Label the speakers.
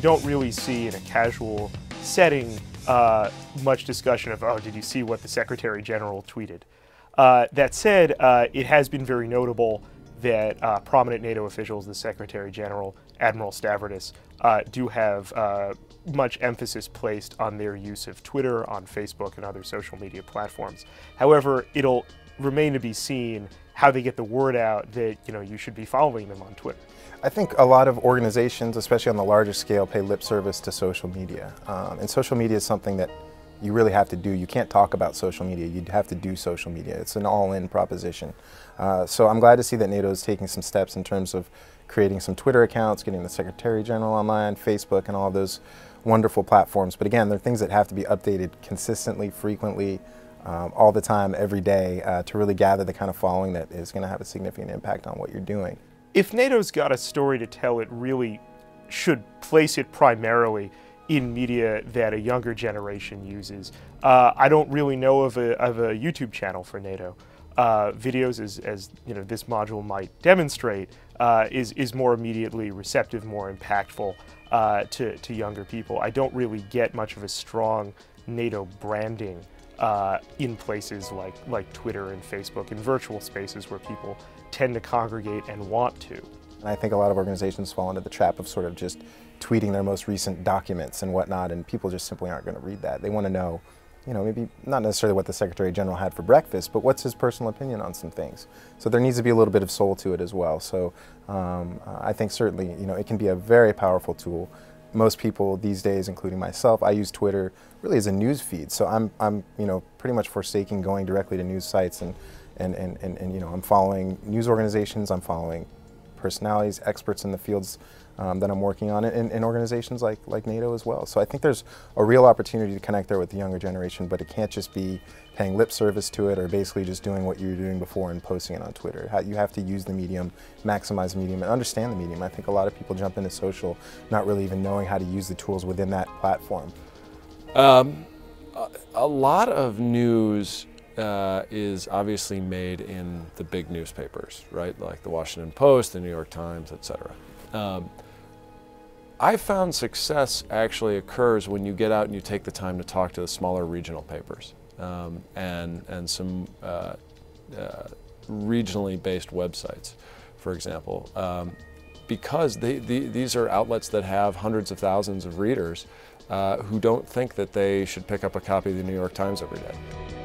Speaker 1: don't really see in a casual setting uh, much discussion of, oh, did you see what the Secretary General tweeted? Uh, that said, uh, it has been very notable that uh, prominent NATO officials, the Secretary General, Admiral Stavridis, uh, do have uh, much emphasis placed on their use of Twitter, on Facebook, and other social media platforms. However, it'll remain to be seen how they get the word out that you know you should be following them on Twitter.
Speaker 2: I think a lot of organizations, especially on the larger scale, pay lip service to social media, um, and social media is something that you really have to do. You can't talk about social media. You'd have to do social media. It's an all-in proposition. Uh, so I'm glad to see that NATO is taking some steps in terms of creating some Twitter accounts, getting the Secretary General online, Facebook, and all those wonderful platforms. But again, they're things that have to be updated consistently, frequently, um, all the time, every day, uh, to really gather the kind of following that is going to have a significant impact on what you're doing.
Speaker 1: If NATO's got a story to tell, it really should place it primarily in media that a younger generation uses. Uh, I don't really know of a, of a YouTube channel for NATO. Uh, videos, as, as you know, this module might demonstrate, uh, is, is more immediately receptive, more impactful uh, to, to younger people. I don't really get much of a strong NATO branding uh, in places like, like Twitter and Facebook, in virtual spaces where people tend to congregate and want to.
Speaker 2: And I think a lot of organizations fall into the trap of sort of just tweeting their most recent documents and whatnot, and people just simply aren't going to read that. They want to know, you know, maybe not necessarily what the Secretary General had for breakfast, but what's his personal opinion on some things. So there needs to be a little bit of soul to it as well. So um, I think certainly, you know, it can be a very powerful tool. Most people these days, including myself, I use Twitter really as a news feed. So I'm, I'm you know, pretty much forsaking going directly to news sites and, and, and, and, and you know, I'm following news organizations, I'm following personalities, experts in the fields um, that I'm working on, and, and organizations like, like NATO as well. So I think there's a real opportunity to connect there with the younger generation, but it can't just be paying lip service to it or basically just doing what you were doing before and posting it on Twitter. You have to use the medium, maximize the medium, and understand the medium. I think a lot of people jump into social not really even knowing how to use the tools within that platform. Um,
Speaker 3: a lot of news uh, is obviously made in the big newspapers, right? Like the Washington Post, the New York Times, etc. Um, I found success actually occurs when you get out and you take the time to talk to the smaller regional papers um, and, and some uh, uh, regionally based websites, for example. Um, because they, the, these are outlets that have hundreds of thousands of readers uh, who don't think that they should pick up a copy of the New York Times every day.